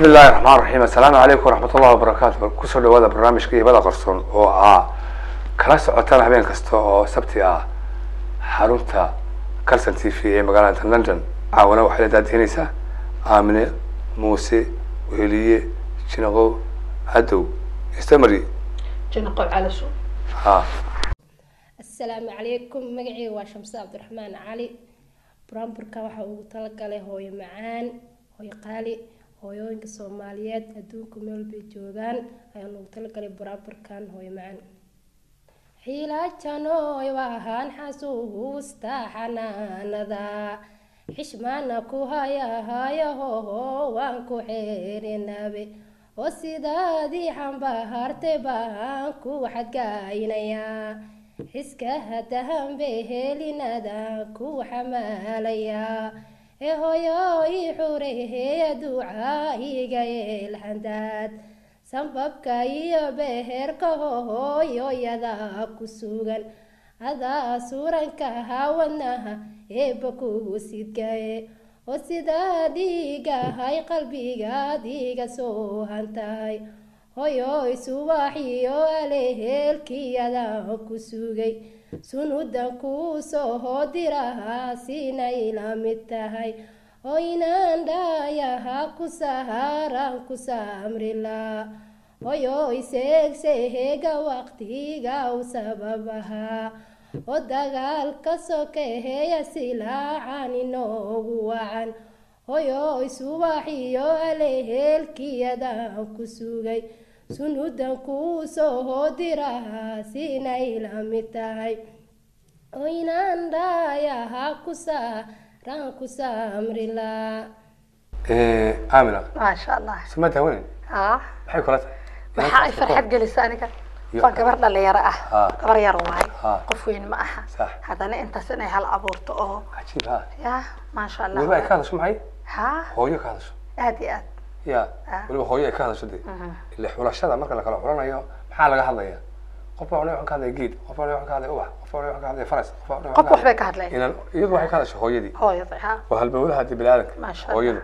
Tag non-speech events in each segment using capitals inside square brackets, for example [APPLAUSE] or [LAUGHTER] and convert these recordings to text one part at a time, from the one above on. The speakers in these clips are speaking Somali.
bismi illaahi raxmaan raxiim assalaamu calaykum waraxmat ullahi wabarakaatu ku soo dhawaada barnaamijka hibada qarsoon oo ah kala socotaan habeen kasta oo sabti ah xarunta carson t v ee magaalada london caawana waxay la daadihinaysaa aamine muuse weheliye jinaqow cadow istamari. Jinaqow calaso ha asalaamu calaykum magaceyga waa shamse cabdiraxmaan cali buraanburka waxaa ugu talagalay hooyo macaan hooyo qaali hooyooyinka soomaaliyeed adduunka meel bay joogaan ayaan ugu talagalay buraanburkan hooyo macaan. Xiilaajanooy waahaan xasuusta xanaanada. Xishmaana ku haya hayahoho waan ku xeerinabe oo sidaadii xambahartay baan ku xadgaynayaa xiska hadahanbe helinadaan ku xamaalayaa ee hooyo ii xureheya duuca iga yeelhandaad sanbabka iyo beherka hooyoyada ku sugan. Adaa suranka hawadnaha eebba kugu sidgaye. Oo sidaa dhiigahay qalbigaad iga soo hantahay. Hoyoy subaxiyo aleheelkiyadaan ku sugay sunudan kuu soo hoodirahaa sinay la mid tahay oo inaan dhaayaha ku saharaan ku samrilaa hoyoy seegseheega waqtiga u sababahaa oo dagaalka sokeheya silaacan inoogu wacan hoyoy subaxiyo aleheelkiyadaan ku sugay sunudan kuu soo hoodirahaa sinay la mid tahay oo inaan dhaayaha ku saaraan ku samrilaa aamina maasha allah sima daawanen ha maxay kula tahay waxa ay farxad gelisa aniga waa gabar dhalinyaro ah gabar yar waay qof weyn ma aha haddana intaas inay hal abuurto oo ya maasha weliba ay ka allah hadasho maxay hooyo ka hadasho aad iyo aad ya Ah. weliba hooyo ay ka hadasho de ile xulashada marka la kala xulanayo maxaa laga hadlaya qof baa waxaan ka hadlaya geed qof baa waxaan ka hadlaya ubax qof baa waxaan ka hadlaya faras qof waxaan waxbay ka hadlay inaan iyadu waxay ka hadasho hooyadii. Hooyada ha. Waa biniaadanka Maasha Allah. hooyadu.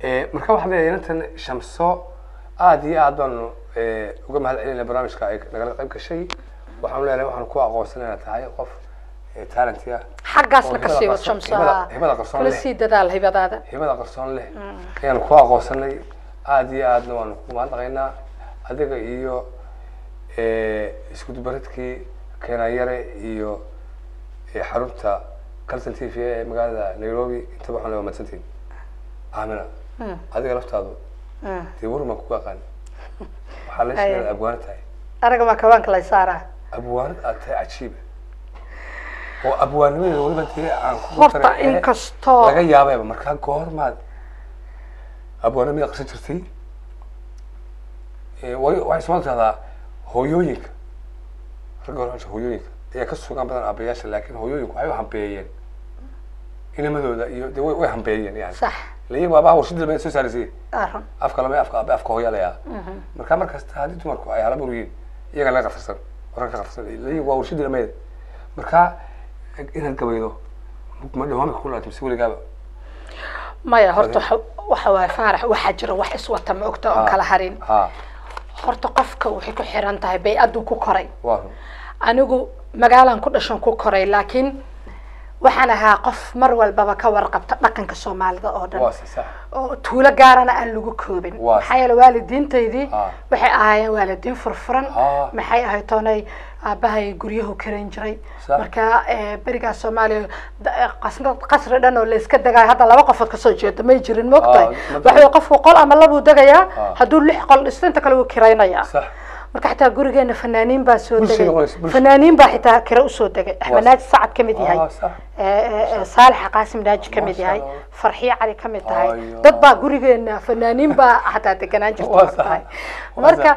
Eh, marka waxaa leeyahay inantan shamso aada iyo aad baanu eh, uga mahad celinayna barnaamijka ay nagala qayb gashay. Waxaan leenahay waxaan ku aqoonsanayna tahay qof xaggaasna oo ka hibada sii wad qarsoon kula sii dadaal hibadaada hibada qarsoon leh. Ayaan ku aqoonsanay aada iyo aadna waanu ku mahadnaqaynaa adiga iyo eh, isku dubaridkii keenayare iyo eh, xarunta calton t v ee magaalada nairobi intaba waxaan leewa madsantiin aamina. Adiga laftaadu dee warmaan kugu aqaan? Waxaa la sheegay Ay. abwaanad tahay. Anaga maa kabaanka lay saaraa abwaanad aad tahay cajiiba oo abwaanimadeeda weliba dee aan horta inkastoo laga yaabayba markaa goormaad abwaanimada qarsan jirtay waxay soo tahdaa hooyooyinka ragga hore ansha hooyooyinka ayaa ka sugan badan aabayaasha laakiin hooyooyinku waxay u hambeeyeen inamadooda iyo dee way hambeeyeen yani sax layin waa baa warshada bay soo saaraysa arun afka lama afka aabe afka hooya layaa marka markasta haddii dumarku ay hala buryiin iyaga laga qatarsan waran ka qatarsan layin waa warshadii lameeda marka inaad gabaydo ma dhawaami ku laati mise weligaaba maya horta waxa- waay faarax waxaa jira wax iswata ma ogta oon kala harin ha horta qofka waxay ku xiran tahay bay-aduu ku koray anigu magaalaan ku dhashan ku koray laakiin waxaan ahaa qof mar walbaba ka warqabta dhaqanka soomaalida oo dhan oo tuulo gaarana aan lagu koobin maxaa yeele waalidiintaydii waxay ahaayeen waalidiin furfuran maxay ahayd toonay aabahay guryahu karan jiray. Marka eh, berigaas soomaaliya eh, qasri dhan oo layska degaayo hadda laba qofood ka soo jeeda may jirin moogtahay ma waxa qofku qol ama labuu degayaa Ha. hadduu lix qol dhisto inta kale wuu kiraynayaa sax marka xitaa gurigeena fanaaniin baa soo degay. Fanaaniin baa xitaa kira u soo degay. Axmed naaji sacad ka mid yahay. Ah. Eh, eh, saalax qaasim naaji ka mid yahay. Allah. farxiyo cali ka mid tahay. Dad baa gurigeena fanaaniin baa xataa deganaan jirta marka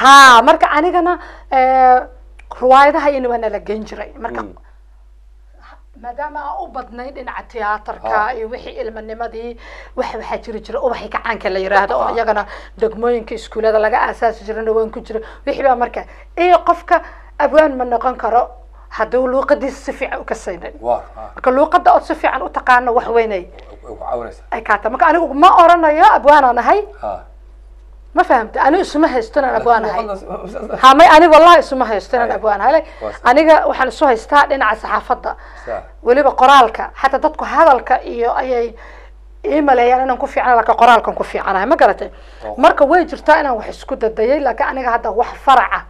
ha marka anigana eh, riwaayadaha iyana waa nala gen jiray marka Mm. maadaama aan u badnay dhinaca tiyaatarka iyo wixii ilmanimadii wax waxaa jiri jira ubaxii gacaanka la yiraahdo oo Ah. iyagana degmooyinka iskuulada laga aasaasi jirana waan ku jira wixii baa marka iyo qofka abwaan ma noqon karo hadduu luuqadiisa si fiican u kasaynin ah, marka luuqada ood si fiican u taqaano wax weynay ay kaata marka anigu ma oranayo abwaanaan ahay ha ma fahamta anigu isuma haysto inaan abwaan ahay. Luqadda- hamay aniga wallahi isuma haysto inaan Ay. abwaan ahay. Waa sax. aniga waxaan isu haystaa dhinaca saxaafadda. Sax. weliba qoraalka xataa dadku hadalka iyo ayay ii maleeyaan inaan ku fiicana laakiin qoraalkan ku fiicanahay. Ma garatay Oo. marka way jirtaa inaan wax isku dadayay laakiin aniga hadda wax faraca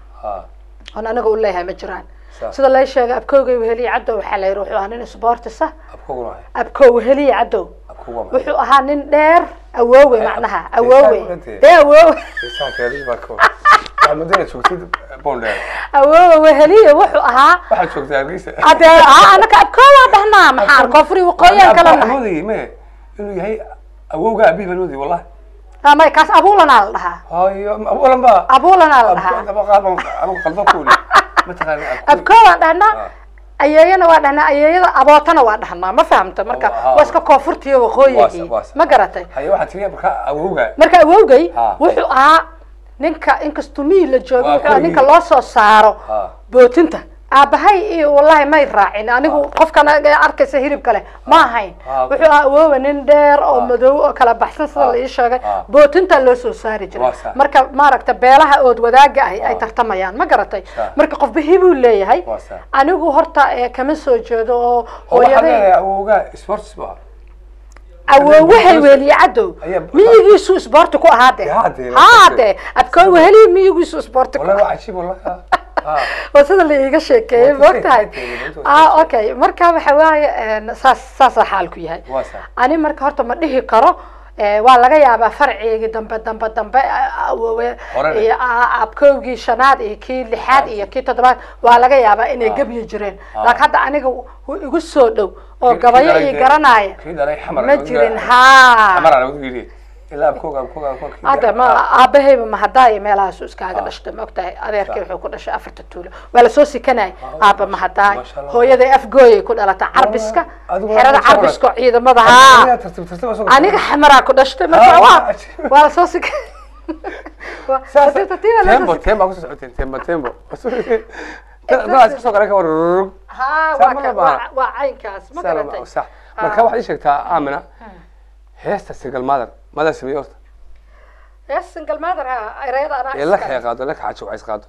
oon aniga u leeyahay ma jiraan. Sida lay sheegay abkowgay weheliye cadow waxaa la yidhi wuxuu ahaa nin abkuguna wahay abkow weheliye cadow wuxuu ahaa nin dheer awoowe macnaha awoowe. Dee awoowe. [LAUGHS] Awoowe weheliye wuxuu ahaa [LAUGHS] haa anaka abkoowaa dhahnaa maxaan koonfuri waqooyaan kala nahay. inuu yahay awowga wallahi kaas abuulanaa la dhahaa. Hayo abuulan ba abuulanaa la dhahaa. abkoowaan [LAUGHS] dhahnaa. Ah. Ayeeyana waa dhahnaa ayeeyada abootana waa dhahnaa ma fahamta marka waa iska koonfurtiyo waqooyigii ma garatay? Marka awowga. Marka awowgay wuxuu ahaa ninka inkastuu miyii la joogo wuxuu ninka loo soo saaro bootinta aabahay iyo wallahi may raacin. Anigu qofkan arkaysa hilib kale ma ahayn. Ah, wuxuu ahaa awoowe nin dheer oo madow oo kala baxsan sida la ii sheegay. Ah. bootinta loo soo saari jiray. Marka maaragta beelaha ood wadaaga ahi ay tartamayaan ma garatay. Marka qofba hibuu leeyahay. Anigu horta kama soo jeedo oo hooyaday awoowahay weeliye cadow miyigiisu isboorti ku ahaa de Yaa dee, haa de abkoo weheliye miyigiisu isboorti ku waa ha sida la iiga sheekeeyey waa ah okay marka waxa waaye saas saasaa xaalku yahay. Ani marka horta ma dhihi karo eh, waa laga yaabaa farcigii dambe dambe dambe iyo abkowgii shanaad iyo kii lixaad iyo kii toddobaad waa laga yaabaa inay Ah. gebyi jireen. Ah. laakiin hadda aniga igu soo dhow oo gabayo ii garanaya ma jirin haa xamar aan ugu yidhi ilaa abkooga abkooga abkooga kii hadda ma dhalay. aabahayba ma hadaayo meelahaasu iskaaga dhashtay ma ogtahay adeerkii Sax. wuxuu ku dhashay afarta tuulo waa la soo sikanay aaba ma Allah. hooyaday afgooyay ku dhalatay carbiska xerada carbiska oo ciidamada Adiga haa tartiib tartiib oo soo aniga xamaraa ku dhashtay marka waa waa la soo sik marka waxaad sheegtaa aamina heesta single mother mother sameeye horta yes single mother ha erayada anaa ee la iskale. kaya qaado la kaca wacays qaado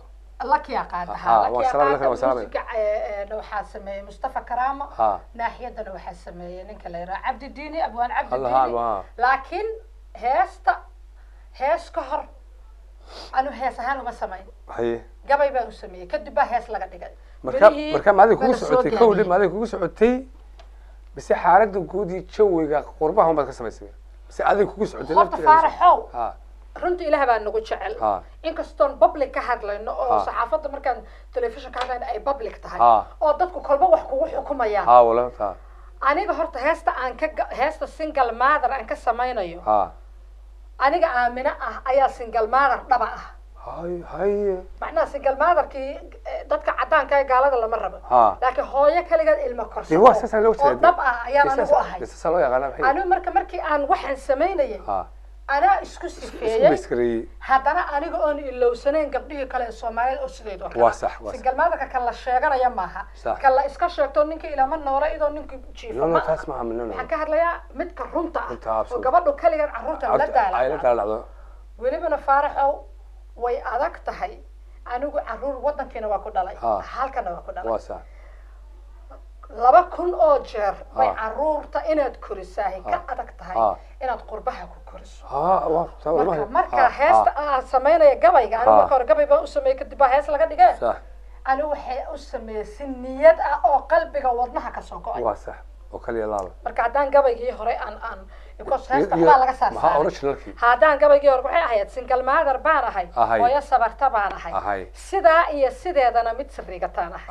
lakiyaa qaada Aha, ha waa salaam, lakiyaa waa salaam. musiga waxaa sameeyey mustafa naaxiyadana waxaa sameeyey ninka la yidhaha cabdi diini abwaan cabdi Allah, ha, diini ha. laakiin heesta hees ka hor anu hees ahaan uma samayn haye gabay baa u sameeyey kadib baa hees laga dhigay marka marka maadiga waa kugu socotay kowdhi kugu socotay bise xaaladda guud iyo jawiga qurbaha unbaad ka samaysay bise adiga kugu socotay horta faaraxow. Ilaah baa nagu jecel. Inkastoon public ka hadlayno oo saxaafadda markaan telefishon ka hadlayno ay public tahay. Ha. oo dadku kolba wax kugu xukumayaan aniga horta heesta aan ka heesta single mother aan ka samaynayo. Aniga aamino ah ayaa single mother dhaba ah hay haye macnaha single motherkii eh, dadka cadaanka ee gaalada lama rabo. Laakiin hooyo kaligeed ilmo oo dhab ah ayaan anigu ahay. marka markii aan waxaan samaynayay anaa isku sifeeyey haddana aniga oon ilowsanayn gabdhihii kale ee soomaaliyeed oo sideed oo Waa sax, waa sax. singalmaadarka kan la sheeganaya maaha. Kan la iska sheegto ninka ilama noole idoo ninka jiifo waxaan ka hadlayaa midka runta ah. Oo gabadhu kaligeed carruurta la welibana faaraxow way adag tahay anigu carruur wadankiina waa ku dhalay. Ha. halkana waa ku dhalay. Laba kun oo jeer bay Ha. carruurta inaad korisaahay ka Ha. adag tahay Ha. inaad qurbaha ku koriso. Marka heesta aan samaynaya gabayga anigu marka hore gabay baan u sameeyey kadib baa hees laga dhigee anigu waxay u sameeyey si niyad ah oo qalbiga wadnaha ka soo go'ay. Waa sax oo kaliya laaba marka haddaan gabaygii hore aan aan haddaan gabaygii hore waxay ahayd single mother baan ahay hooyo sabarta baan ahay. Sidaa iyo sideedana mid sarigataan ahay.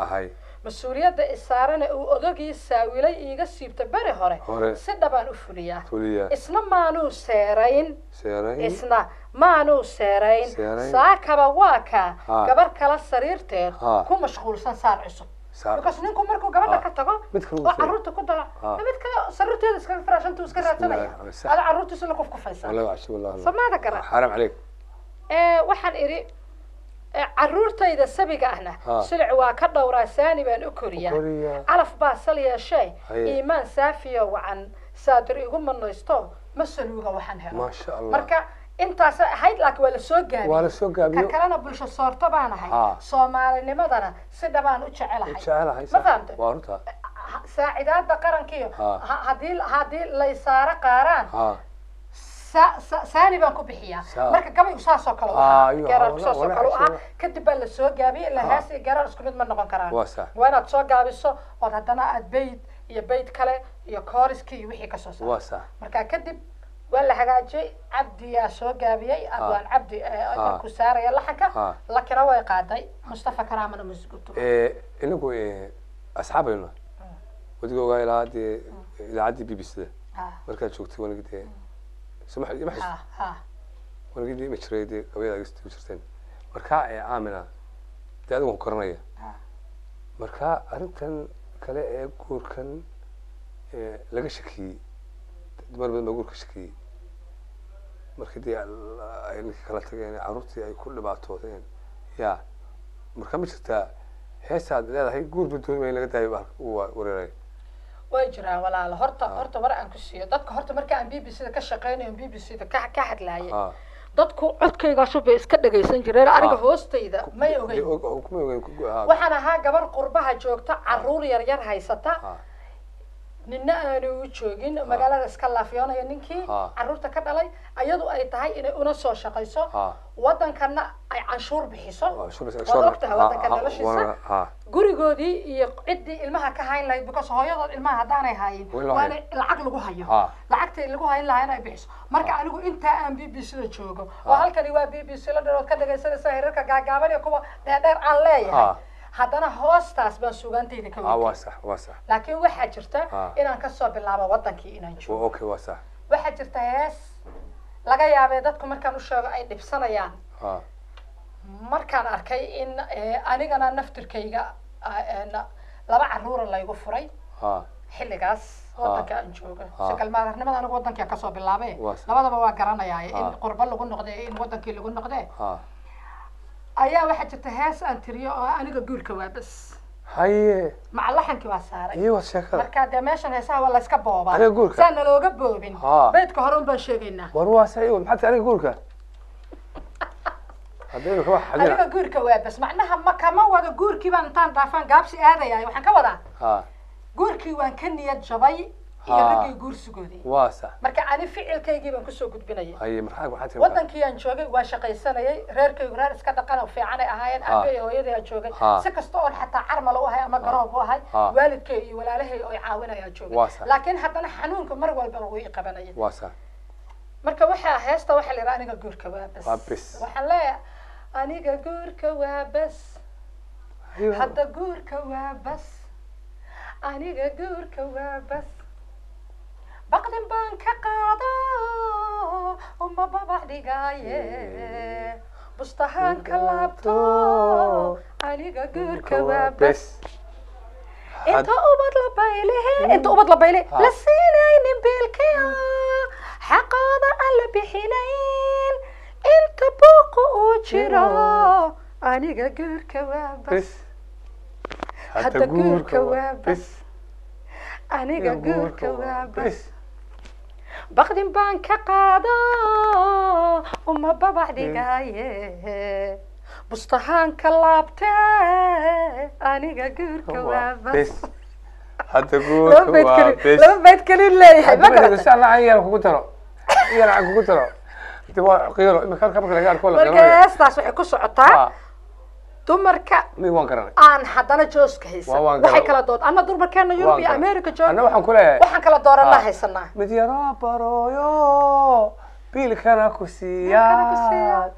Mas'uuliyadda isaarana uu odagii saawilay iiga siibta beri hore. Si dhabaan u fuliyaa fuliya. Isna maanuu seerayn. Seeray isna maanuu seerayn. Saakaba waa kaa. Gabar kala sariirteed ku mashquulsan saar cusub markaas ninku markuu gabadha ka tago oo carruurta ku dalo mid kale sarirteeda iskaga faraashanta iska raadsanaya ada caruurtiisuna qof kufaysa somaada waxaan idhi caruurtayda sabiga ahna. Silic waa ka dhowraa e saani baan u koriyaa calaf baa sal yeeshee iimaan saafiyo wacan saadir igu manaysto ma saluuga waxaan helo marka intaas ahayd laakiin waa la soo gaabiyey waa la soo ka kalena bulsho soorto baan ahay. Ha. soomaalinimadana si dhabaan u jecelahay jecelahay ma fahamtay waa runta. Saacidaada qarankiyo Ha. ha- haddii haddii la isaaro qaaraan saani baan ku bixiyaa marka gabaygu saasoo kale Ah, ahaa. Saasoo Walahi kale u ahaa. kadib baa la soo gaabiyey ilaa hees iyo geerar isku mid ma noqon karaan. Waa inaad soo gaabiso ood haddana aad bayd iyo bayd kale iyo kooriskii iyo wixii ka soo sax marka kadib waa la hagaajiyey cabdiyaa soo gaabiyey adwaan cabdi eh, markuu saaraya laxanka Ha. lakina way qaaday. Mustafa karaamana musguto Eh, inagu eh, asxaabaynu wadiga ogaa ilaa dee idaacaddii b b c da. Markaad joogtay wanigi dee soma ma xis. Ha ha wanigii ma jiray dee gabayada agstu jirteen. Marka ee aamina dee adigu koranaya. Ha. marka arrintan kale ee guurkan laga shakiyey dumar badan baa guurka shakiyey markii dee ay ninkii kala tageen carruurtii ay ku dhibaatoodeen ya marka ma jirtaa heesaad leedahay guur badoonima in laga daayo wareeray. Way jiraan walaalo. Horta horta war aan ku siiyo. Dadka horta marka aan b b c da ka shaqeynayo b b c da ka ka hadlaayay ha dadku codkaygaasu bay iska dhagaysan jireen. Aniga Ah. hoostayda may ogeyn. waxaan ahaa gabar qurbaha joogta carruur yar yar haysata. Ha, nina aanu u joogin magaalada iska laafyoonaya ninkii carruurta ka dhalay ayadu ay tahay inay una soo shaqayso. Ha. wadankana ay canshuur bixiso. Waad ogtahay ha, wadanka ha, noloshiisa. gurigoodii iyo ciddii ilmaha ka hayn lahayd because hooyadood ilmaha haddaanay hayin Waa in loo waa hayo. in lacag lagu hayo. Ha. lacagtay lagu hayn lahaa inay bixiso. Marka anigu intaa aan b b c da joogo oo halkani waa b b c la dharood ka dhagaysanaysa hirarka gaagaaban iyo kuwa dheerdheer aan leeyahay. Ha. Haddana hoostaas baan sugaantayda ka sax laakiin waxaa jirta Ha. inaan ka soo bilaabo wadankii inaan joogo. Waxaa jirta hees. Laga yaabee dadku markaan u sheego ay dhibsanayaan. Ha markaan arkay in eh, anigana naftirkayga ah, eh, laba caruura laygu furay. Xilligaas wadanka aan jooga sagalmaadarnimada anigu wadankia ka soo bilaabe labadaba waa garanayaa in qurbo lagu noqde in wadankii lagu noqde ayaa waxaa jirta hees aan tiriyo oo aniga guurka waa bas haye maca laxankii waa saaray iyo waa sheekada marka dee meeshan heesaha waa layska boobaa Aniga guurka? saa nalooga boobin Ha. beydka hore un baan sheegaynaa war waa sax iyo maxaa tahay aniga guurka haddii imika wax aniga xadina guurka waa bas macnaha ma kama wado guurkii baan intaan dhaafaan gaabsi aadaya waxaan ka wadaa ha guurkii waan ka niyad jabay marka ani ficilkaygii baan ku soo gudbinaya wadankii aan joogay waa shaqaysanayay. Reerkaygu reer iska dhaqan oo fiicanay ahaayeen. Ha. aabe iyo hooyadii aan joogay. Si kasta oon xataa carmal u ahay ama garoob u ahay Ha. waalidkay iyo walaalahay oo i caawinaya Waa joogay laakiin haddana xanuunka mar walba wuu i qabanaya marka waxaa heesta waxaa la yidhaha aniga guurka waa bas waxaan leeyahay aniga guurka waa bas hadda guurka waa bas aniga guurka waa bas بقدم بانك قادو وما بابا لي قايه بشطحان كلابتو علي قاقر كباب بس انت قبض لبي ليه انت قبض لبي ليه لسين عيني بالكيا حقاضة قلبي حنين انت بوق وجرا علي قاقر كباب بس حتى قور كواب بس أنا قور كواب بس baqdin baan ka qaado uma babax dhigaaye bustahaanka laabte aniga guurka waa bas bes hadda guurka bayd waa keli bes laba bayd keli leeyahay yar kugu daro yar kugu daro de waa qiiro imika halka marka laga arko la marka garanaya heestaas waxay ku socotaa dumarka aan haddana jooska haysan waxay kala dood. Ana dumarkeena yurub iyo america waxaan waxaan kala dooranaa Ha. haysanaa. Mid yaraa barooyo biilkana ku siiyaa.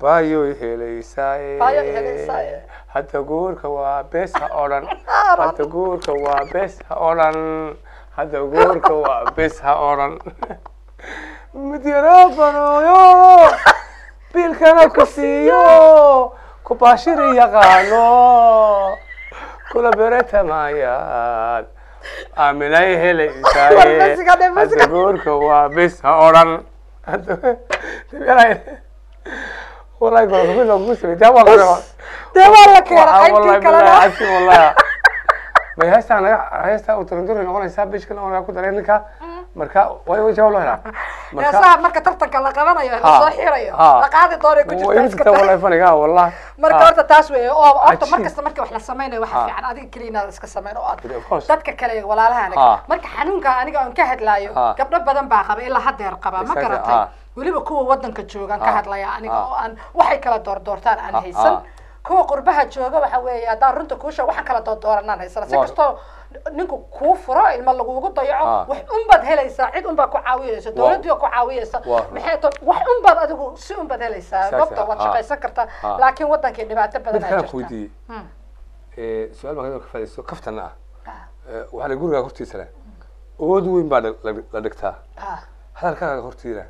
baayoy helaysaaye hadda guurka waa bes ha odhan. Hadda guurka waa bes ha odhan. Hadda guurka waa bes ha odhan. Mid yaraa barooyo [LAUGHS] biilkana ku siiyo ku baashiri yaqaano kula beretamayaad aaminay besiga. hadda guurka waa bes ha odhan wallahi goor mid lagu samey daa waa goor dee waa la keena qaybtii kalena wallahi may heestaa naga heestaa u turanduri noqonaysaa bishka noqonaya ku daray ninka marka way jawaab loo helaa. [LAUGHS] Heesaha marka tartanka la qabanayo la soo xirayo la qaadi doono ku jirta iska wallahi faniga wallahi marka horta taas weeye oo horta mar Cajiib. kasta marka wax la sameynayo waxa fiican adiga keliya inaad iska sameyn oo aad dadka kale walaalaha Ha. marka xanuunka aniga aan ka hadlaayo Ha. gabdho badan baa qaba ilaa hadeer qaba. Ma garatay? Weliba kuwa wadanka joogaan ka Ha. hadlaya aniga oo aan waxay kala doordoortaan aan Ha, haysan. Ha. Kuwa qurbaha jooga waxa weeye haddaan runta kuusha waxaan kala doordooranaan haysana. Si kastoo ninku kuu furo ilma lagugu dayaco Ha. wax unbaad helaysaa cid unbaa ku caawinaysa dowladii oo ku caawinaysa maxay to wax unbaad adigu si unbaad helaysaa gobta waad ha. shaqaysan kartaa Ha. laakiin wadankii dhibaato badan aa jirta. Hmm. su'aal baan ka faaidaysto kaftana ah. Ah. Waxaa la gurigaa hortiisa leh. Awood weyn baa la- dhigtaa. Ah, hadalkaaga hortiina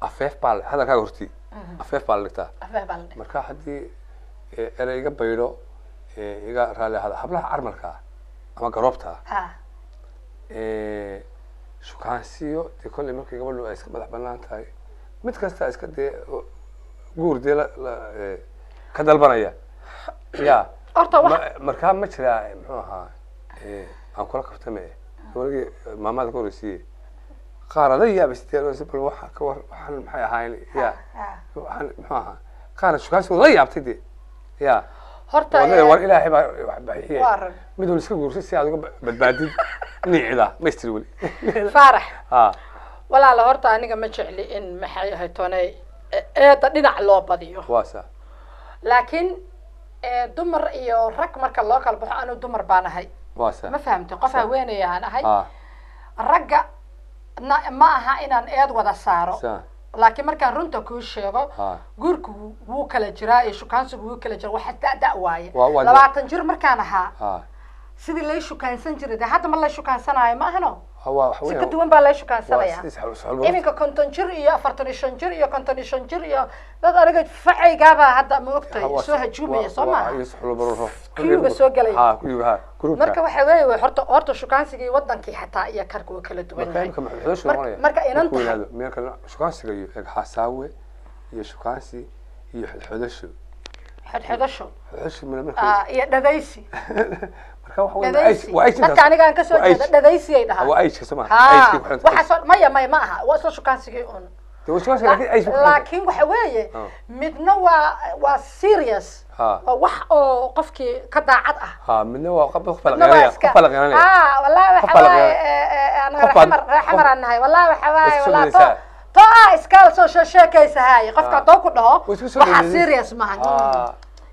afeef baa hadalkaaga hortii afeef baa la dhigtaa. Afeef baa la dhihi. marka haddii ee, erey iga baydho ee, iga raalli ahada hablaha carmalka ah ama garoobta ah. Shukaansiyo dee kolley markay gabadhu ay iska madax bannaan tahay. Mid kasta iska dee guur dee la la- ee, ka dalbanaya. Ya markaa ma jiraa muxuu ahaa aan kula kaftame. Gabalgii maamada ka horeysiiye qaar ada yaabasteen bal waxa ka war waxaan maxay ahaayeen ya waxaan muxuu ahaa. Qaarna shukaansigooda la yaabtay de ya war ilaahay baa wax bixiye waa run. mid wal iska guursay si aad uga badbaadid. [LAUGHS] Niicida ma istiri weli. [LAUGHS] Faarax. Walaala horta aniga ma jecli in maxay ahay toonay eeda dhinac loo badiyo. Waa sa laakiin eh, dumar iyo rag marka loo kala baxo anu dumar baan ahay. Waa sa ma fahamtay? Qof haweenaya aan ahay. Ha ragga ma aha inaan eed wada saaro. Sa laakiin markaan runta kuu sheego guurku wuu- kala jiraa iyo shukaansigu wuu kala jiraa waxa da da waaye. Waa- waa- labaatan jir markaan ahaa ha. sidii lay shukaansan jiray dee hadda ma lay shukaansanayo ma wax si weyn. Ka duwan baa lay shukaansanaya iminka konton jir iyo afartan iyo shan jir iyo konton iyo shan jir iyo dad aniga facaygaabaa hadda ma ogtay. Ha, waa- soo hajuumaya soo maaha. Kuyuga soo gelaya. marka waxa weeye horta horta shukaansigii wadankii xataa iyo karka waa kala duwan marka yahay. Marka- inan tahay- shukaansiga iyo xasaawe iyo shukaansi iyo xodxodasho xodxodasho iyo dhadaysi [LAUGHS] dadka aniga aan ka soo jeeda ay maya maya ma aha. Waa isla shukaansigii un shukaansiga laakiin waxa weeye midna waa waa serious. Waa wax oo qofkii ka daacad ah. Midna waa aan nahay wallahi waxa waaye Isku wallahi to to ah sheekaysa haye qofka haddoo ku dhaho waxa serious maaha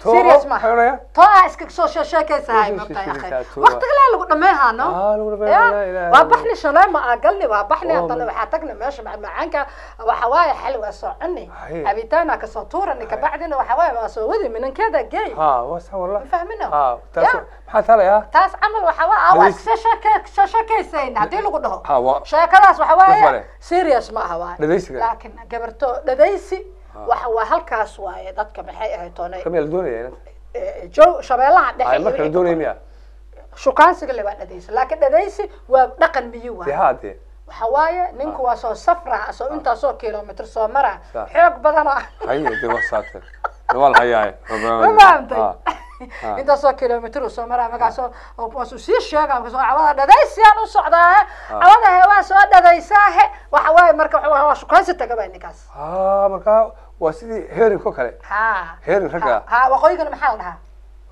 ha to serious ma maxay odhanaya to ah iska soo she- sheekaysa haye Soo mabtay sheekaysa, akhay to. waqtiga laa lagu dhameehaano Ah, lagu dhameeyaa, laa ilaaha waa illa baxni shalay ma agalni waa baxni Oh, haddana ma- waxaa tagni meesha macmacaanka waxa waaye xali waa soo cuni Haye. cabitaana ka soo tuurani kabacdina waxa waaye waa soo wadi minankeeda geey ha waa sa wallah ma fahmino ha taas Ya. maxaa talaya taas camal waxa waa waa Dhadaysi. iska sheeke- soo sheekaysayn haddii lagu dhaho ha waa sheekadaas waxa Wax waaye bale. serious ma aha waaye Dhadaysiga. laakiin gabarto dhadaysi waxa waa halkaas waaye dadka maxay ahayd doonaya inad shabeellaha dhexe ay iyo marka la doonaya miya shukaansiga le waa dhadaysi laakiin dhadaysi waa dhaqan dee waxa waaye ninku waa soo safra soo intaasoo kilomitr soo mara Sa- xoog badana [LAUGHS] haye dee waa saate. Dee [LAUGHS] waa la hayaaye ma fahamtay Ha. Ha. intaasoo kilomitr soo mara markaasoo waasuu sii sheega markaasoo cawada dhadaysiyaan u socdaa cawada he waa soo dhadaysaahe waxa waaye marka waa- shukaansi taga baa ninkaas. Ha markaa waa sidii heerinko kale. Ha Heerin ragga. waqooyigana maxaa la dhahaa.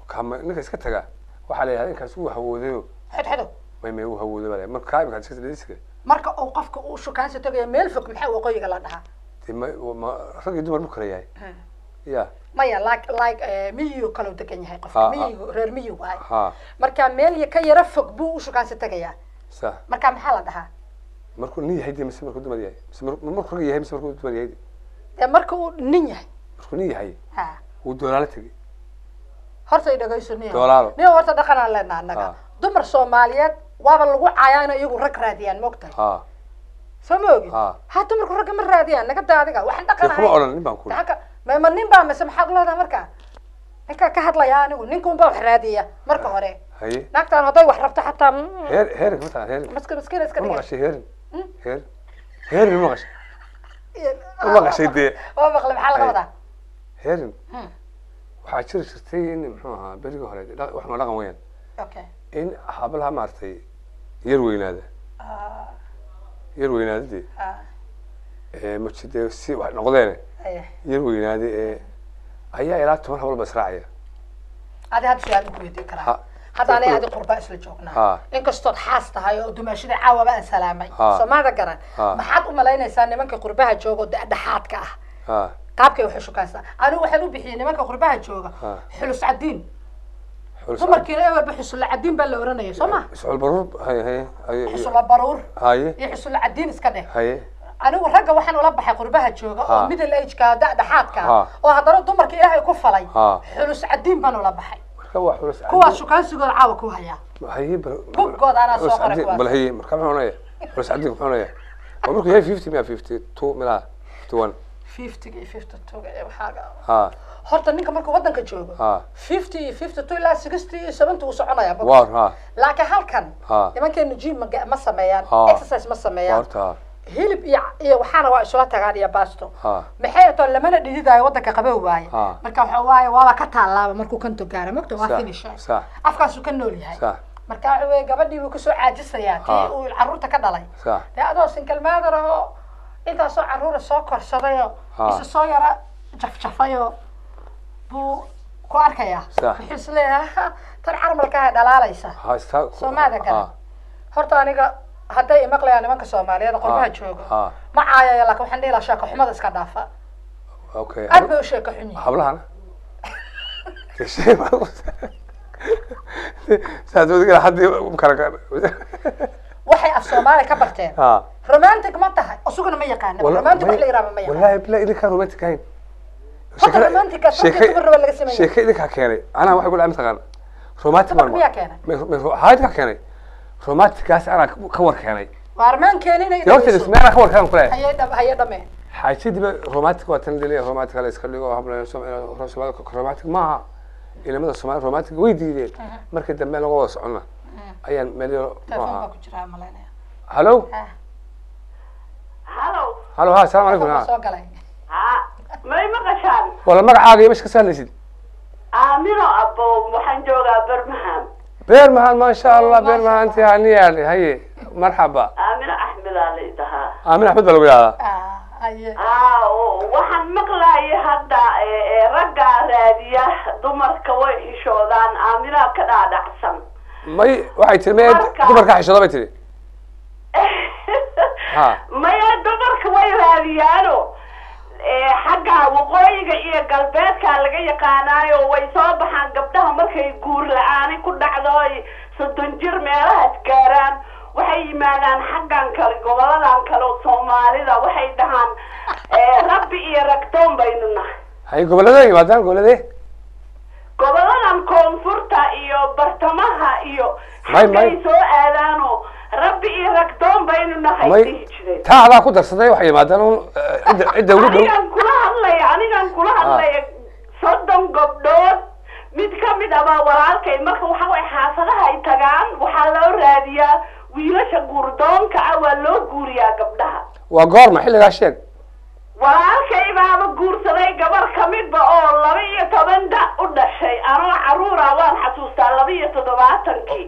Kama ninka iska taga. Waxaa la yidhahda inkaas uu hawoodayo. Xidxido may may uu hawooday baa marka kaa imika iska dhadaysiga marka uu qofka uu shukaansi tagayo meel fog maxaa waqooyiga la dhahaa? Dee ma ma rag iyo dumar mu kala yahay? Ya maya like like eh, miyigu kaloo degan yahay Ha, qofka miyigu reer miyi waay ha marka meel ka yara fog buu u shukaansi tagayaa. Sa marka maxaa la dhahaa? Markuu nin yahay dee mise markuu dumar yahay? Mise mar- markuu rag yahay mise markuu dumar yahay dee marka uu nin yahay. Markuu nin yahay ha. wuu doolaala tegey horta dhagayso nin Doolaalo. nin horta dhaqanaan leenaha annaga. Dumar soomaaliyeed waaba lagu caayaa inay iyagu rag raadiyaan moogtahay? Ha. Soo ma ogin Ha. dumarku ragga ma raadiyaan naga daa adiga. Waxaan dee dhaqan kuma ahay odhan nin baan ku Maxaa ma nin baa mise maxaad leedahay marka? Ninkaa ka hadlaya anigu ninka unbaa wax raadiya marka hore. Naagtaan hadday wax rabto xataa heer heerin maska maskiina iska ma dhiga maqashay heerin. Heerin heerin ma maqashay. ma maqashay dee? waa maqle maxaa laga wadaa? Heerin Hmm. waxaa jiri jirtay in muxuu ahaa berigii hore wax dhaqan weeyaan. Okay in hablaha maaragtay yar weynaada. Ah, yar weynaadadii Ah, ee majidee si wax noqdeen aye. yar weynaaday ee ayaa ilaa toban habal ba israacaya adi hadda su'aal ku weydiin karaa Ha. Hadda anay adi qurbaa isla joognaa inkastood xaas tahay oo dumaashada caawaba aan salaamay soomaada garan maxaad u malaynaysaa nimanka qurbaha jooga oo dhexaadka ah qaabkay waxay shukaysaa anigu waxaan u bixiyey nimanka qurbaha jooga xulus cadiin dumarkiina ewerba xusulla cadiin baa la oranaya soo ma iscul baruur iyo xusulla cadiin iska dheh anigu ragga waxaan ula baxay qurbaha jooga oo middle ageka da- dhexaadka Ha. ah oo haddana dumarka ilaahay ku falay xulus cadiin baan ula baxay kuwaas shukaansigooda caawa ku hayaa anaa soo qoray marka muxuu muxuu waa markuu yahay fifty miya fifty two milaha fifty one? Fifty iyo fifty two iyo waxaaga. Ha horta ninka markuu wadanka joogo fifty iyo fifty two ilaa sixty iyo seventy uu soconaya laakiin halkan Ha. nimankeenu gym ma sameeyaan exercise ma sameeyaan hilib iyo iyo waxaana waa isula tagaan iyo baasto. Maxay to lamana dhididaayo wadanka qabow waaye? Marka waxa waaye waaba ka taalaaba markuu kanto gaaro. Mogta waa finish afkaasuu ka nool yahay. Marka waxa weye gabadhii buu ka soo caajisayaa tii uu carruurta ka dhalay. Dee adoo single mother ahoo intaasoo caruura soo korsadayoo Ha. isa soo yara jafjafayoo buu ku arkayaa. Wuxuu is leeyahay "Ha, tan carmalkaaha dhalaalaysa? Soomaada ha. horta aniga hadday imaqlayaan nimanka soomaaliyeed oo qurbaha Ha. jooga ma caayaya laakiin waxaan dhihi lahaa sheeko xumada iska dhaafa. Okay aad bay u sheeko xun yihiin hablahana ma- haddii waxay af soomaali ka barteen. Romantic ma tahay. Isuguna ma yaqaana romantic wax la yiraahdo ma yaqaan wallahi bila romantic ahayn. Ah, sheeke- idinkaa keenay. Anaa waxay kula mataqaana romantic Dumar miyaa keenay? haa idinkaa keenay romantickaas anaa ka war keenay. Anaa ka war keenan kule romantic waa tan deliya romantic la iska dhigo habla romantic maaha. Ilamada soomaali romantic way diideen. Markii dambe laga wada socona ayaan meel yaro telefoon baa maaha ku jira malaynaya hallo ha. Halo. Hallo ha soo may maqashaan wala magacaaga iyo meesha ka sahlaysid aamino abo waxaan joogaa birmingham beer mahaan maasha allah beer mahaanti haniyaadhe haye marxaba aamino axmedaa la idhahaa aamin axmed baa lagu yihahdaa ah oo waxaan maqlaayay hadda ee, ee, raggaa raadiya dumarka way xishoodaan aaminaa ka dhaadhacsan may waxay tiri Marka- dumarka xishooda bay tiri. [LAUGHS] Maya dumarka way raadiyaano xagga waqooyiga iyo galbeedka laga yaqaanaayo way soo baxaan gabdhaha markay guur la'aani ku dhacdo ay soddon jir meelahaas gaaraan. Waxay yimaadaan xaggan kale goboladan kale oo soomaalida waxay dhahaan rabbi iyo ragdoon baynu nahay. Haye gobolladee yimaadaan gobolladee goboladan koonfurta iyo bartamaha iyo xaggay soo aadaano rabbi iyo ragdoon baynu nahay may dhihi jireen taa adaa ku darsaday waxay yimaadaan un eh, cidda ugu dhow. Anigan kula hadlaya anigan kula hadlaya. Soddon gabdhood mid ka mid ah baa walaalkay. Marka waxa way xaafadaha ay tagaan waxaa loo raadiyaa wiilasha guurdoonka ah waa loo guuriyaa gabdhaha. Waa goorma xilligaa sheeg walaalkay baaba guursaday gabar ka midba oo laba iyo toban da u dhashay. Anoo caruura waan xasuustaa laba iyo toddobaatankii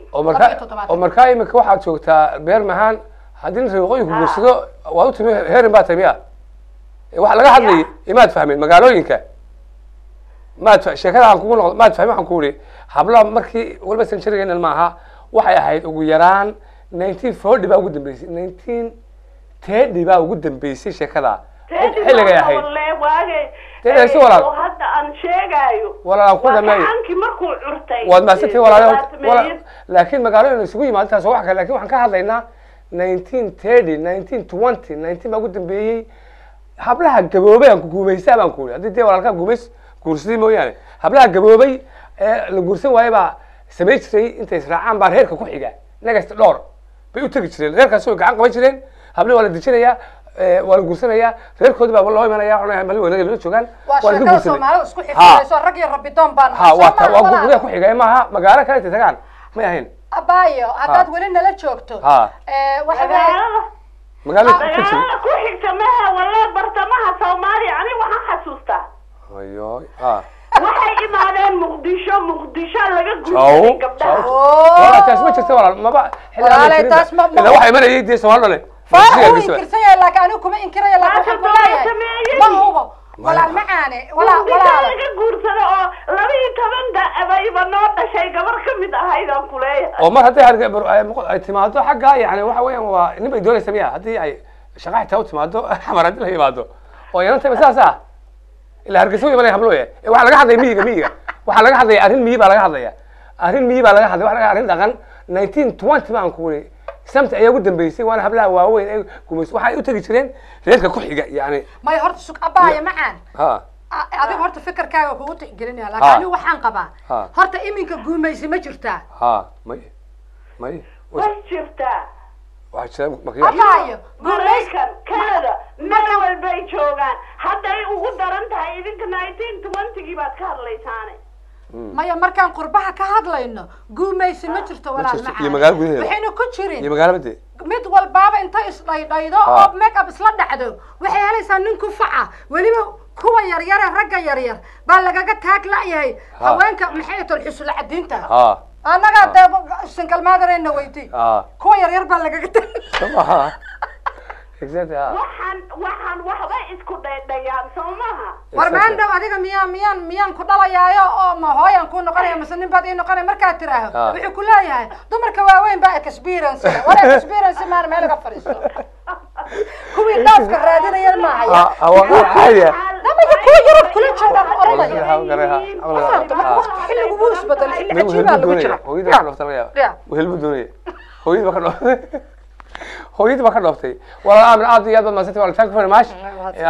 oo markaa imika waxaad joogtaa beer mahaan haddii la waqooyinku guursado waad u timi herin baa timiya waxa laga hadlayay imaad fahmin magaalooyinka. Maad sheekada aan kugu noqdo maad fahmin waxaan ku ihi habla markii waliba sanjarigeena maaha waxay ahayd ugu yaraan nineteen forty baa ugu dambeysay nineteen thirty baa ugu dambeysay sheekada laakiin magaalooyin isugu yimaadintaas waa wax kale laakiin waxaan ka hadlaynaa nineteen thirty nineteen twenty nineteen baa ugu dambeeyey. Hablaha gaboobay aan guumaysaa baan ku iri haddii dee walaalkaa guumays guursaday mooyaane. Hablaha gaboobay ee la guursan waaye baa samayn jiray intay israacaan baa reerka ku xiga. Negasta dhowr bay u tegi jireen reerkaas way gacan qaban jireen. Hablihi waa la dejinayaa waa la guursanayaa reerkoodii baa loo imanaya waxay mali wanaga la joogaan waa waa la sheekada guursaday. soomaalida isku Ha. xifdinayso rag iyo rabbidoon baan ha waa ta- waa gurgudaha ku xigay maaha magaalo kale intay tagaan may ahayn. Abaayo haddaad weli nala joogto. Ha. ee, waxa weeye magaalada magaalada ku jiri magaalada ku xigta maha walla bartamaha soomaaliya aniga waxaan xasuustaa ayo ha waxay imaadeen muqdisho muqdisho laga Jaw, guursaday gabdhaha. jaw. walaal taas ma oo jirta walaal maba Walaal, taas ma- ma- ilaa waxaa imanayay dee soomaali yahay laakiin anigu kuma inkiraya laakiin ma hubo. Walaal macaane walaa inta walaal. laga guursado oo laba iyo toban da-bayba noo dhashay gabar ka mid ahaydaan ku leeyahay. Oo mar hadday ay timaado xagga yani waxa weeyaan waa nin bay doonaysa miya haddii ay shaqa xitaa u timaado [LAUGHS] xamar haddii la yimaado. Oo yanantayba saas ah? Ilaa hargeysa u imanaya hablooya Eh, waxaa laga hadlaya miyiga miyiga. Waxaa laga hadlaya arrin miyi baa laga hadlaya. Arrin miyi baa laga hadlaya. Waxa laga arrin dhaqan. nineteen twenty baan ku wuri samti ayaa ugu dambeysay waana hablaha waaweyn ee gumaysa waxay u tegi jireen reerka ku xiga yani. May horta sug abaaya macaan. Ha. Adiga horta fikirkaaga kugu tixgelinaya Ha. laakiin anigu waxaan qabaa. Horta iminka guumaysi ma jirtaa? Ha. May may. Way jirtaa? Waxaa jira abaayo maraykan canada meel walbay joogaan. Hadday ugu daran tahay idinka nineteen twentygii baad ka hadlaysaane maya markaan qurbaha ka hadlayno guumaysi ma jirto walaal jirto. macaan Iyo magaalo gudaheeda. waxayna ku iyo jirin mid walbaaba intay isdhaydhaydo Ha. oo make up isla dhacdo. Waxay helaysaa nin ku faca. Weliba kuwa yaryare ragga yaryar baa lagaga taag la'yahay Ha. haweenka maxay tol xusula cadiinta ha annagaa dee weyti ha kuwa yaryar baa lagaga taag [LAUGHS] waxaan waxaan waxba isku dhaydhayaan soo maha war maandhow adiga miyaan miyaan miyaan ku dhalayaayo oo ma hooyan kuu noqonaya mise nin baad ii noqonaya markaad tiraaho Ha. wuxuu ku leeyahay dumarka waaweyn baa experience war experience maan meel laga fadhiisto. [LAUGHS] Kuwii dhaafka raadinaya maaha ah namaya kuwa yurub kula joogaan oranaya marka waqti xilligu wuu isbeddel xilli cajiibaa lagu jira hooyada ka dhooftay baa ka dhooftay hooyadii baa ka dhooftay walaal aamin aad iyo aad baad mahadsantay walaal thank you very much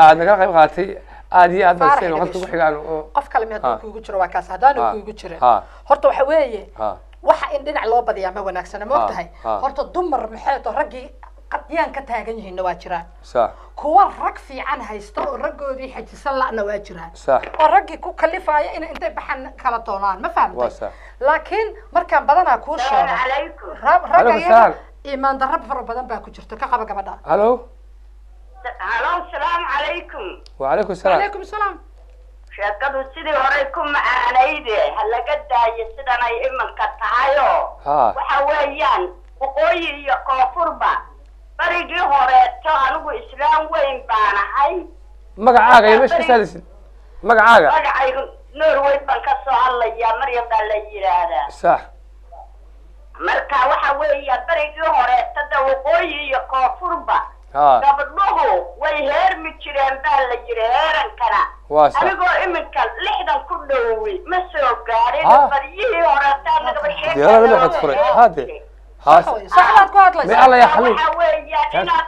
aad nagala qayb qaadatay aad iyo aad waqti dhegeyso. ku xigaan qof kale mi Ha. hadduu kuugu jiro waa kaas haddaanu Ha. kuugu jirin horta waxa weeye waxa in dhinac loo badiyaa ma wanaagsana ma Ha. ogtahay? Ha. horta dumar maxay to raggii qadyaan ka taagan yihiinna waa jiraan. Kuwa rag fiican haysta oo raggoodii xajisan la'na waa jiraan. Oo raggii ku kalifaaya in intay baxan kala doonaan ma fahamtay? Laakiin markaan badanaa kuu sheego iimaan darro fara badan baa ku jirta. Ka qaba gabadha. Hallo halo salaamu calaykum. Wacalaykum salaam. Calaykum salaam. Sheekadu sidii horey ku macaanayde ha laga daayo sidan ay imanka tahayo? Ha. waxa weeyaan waqooyi iyo koonfurba barigii horeeto anigu islaam weyn baan ahay. Magacaaga iyo meesha ka saadaysid magacaaga. Magacaygu norway baan ka soo hadlayaa maryam baa la yidhaahdaa sax marka waxa weeya barigii horeeto da waqooyi iyo koonfurba gabdhuhu way heermi jireen baa la yidhi heerankana. Anigoo iminka lixdan ku dhowi ma soo gaarin baryihii horeetaa nagaba Diyaarada la xadfuray. Hade. ha sax wey, sax baad ku May hadlaysaa alla ya xalin waxa weeyaan inaad